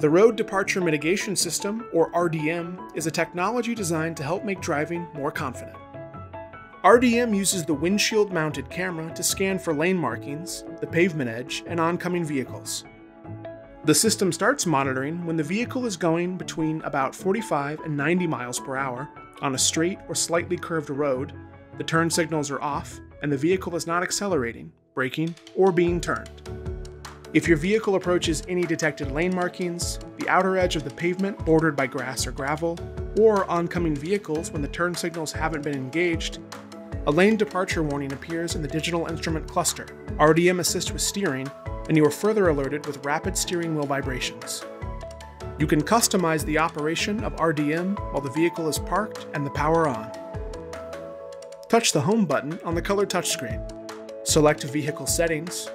The Road Departure Mitigation System, or RDM, is a technology designed to help make driving more confident. RDM uses the windshield mounted camera to scan for lane markings, the pavement edge, and oncoming vehicles. The system starts monitoring when the vehicle is going between about 45 and 90 miles per hour on a straight or slightly curved road, the turn signals are off, and the vehicle is not accelerating, braking, or being turned. If your vehicle approaches any detected lane markings, the outer edge of the pavement bordered by grass or gravel, or oncoming vehicles when the turn signals haven't been engaged, a lane departure warning appears in the digital instrument cluster. RDM assists with steering, and you are further alerted with rapid steering wheel vibrations. You can customize the operation of RDM while the vehicle is parked and the power on. Touch the Home button on the color touchscreen. Select Vehicle Settings,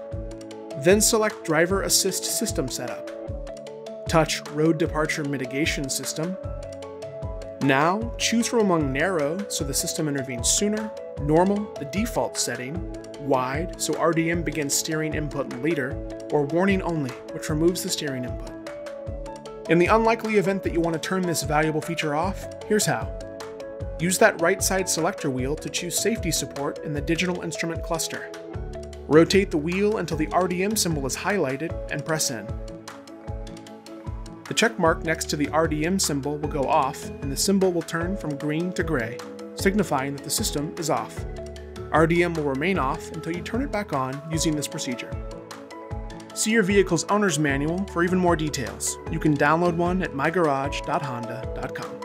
then select Driver Assist System Setup. Touch Road Departure Mitigation System. Now, choose from among Narrow so the system intervenes sooner, normal, the default setting, wide, so RDM begins steering input later, or warning only, which removes the steering input. In the unlikely event that you want to turn this valuable feature off, here's how. Use that right side selector wheel to choose safety support in the digital instrument cluster. Rotate the wheel until the RDM symbol is highlighted and press in. The check mark next to the RDM symbol will go off and the symbol will turn from green to gray, signifying that the system is off. RDM will remain off until you turn it back on using this procedure. See your vehicle's owner's manual for even more details. You can download one at mygarage.honda.com.